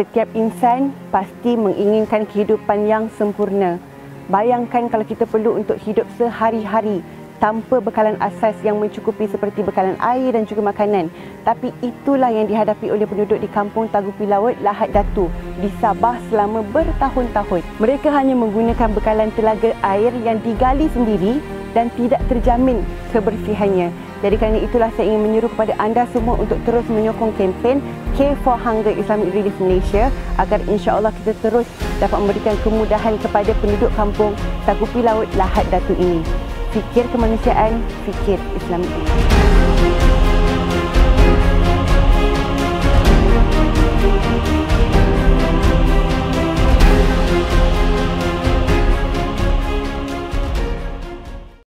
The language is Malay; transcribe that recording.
Setiap insan pasti menginginkan kehidupan yang sempurna. Bayangkan kalau kita perlu untuk hidup sehari-hari tanpa bekalan asas yang mencukupi seperti bekalan air dan juga makanan. Tapi itulah yang dihadapi oleh penduduk di kampung Tagupi Laut, Lahad Datu di Sabah selama bertahun-tahun. Mereka hanya menggunakan bekalan telaga air yang digali sendiri dan tidak terjamin kebersihannya. Jadi kerana itulah saya ingin menyeru kepada anda semua untuk terus menyokong kempen K for Hunger Islamic Relief Malaysia agar insya-Allah kita terus dapat memberikan kemudahan kepada penduduk kampung Tagupi Laut Lahad Datu ini fikir kemanusiaan, fikir Islam.